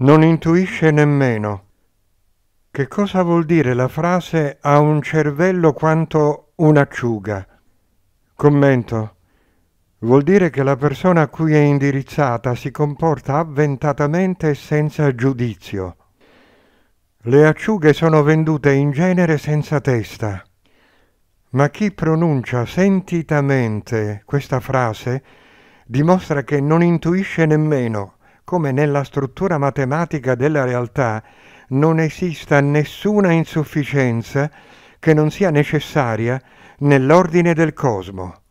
non intuisce nemmeno. Che cosa vuol dire la frase ha un cervello quanto un'acciuga? Commento. Vuol dire che la persona a cui è indirizzata si comporta avventatamente e senza giudizio. Le acciughe sono vendute in genere senza testa, ma chi pronuncia sentitamente questa frase dimostra che non intuisce nemmeno come nella struttura matematica della realtà non esista nessuna insufficienza che non sia necessaria nell'ordine del cosmo.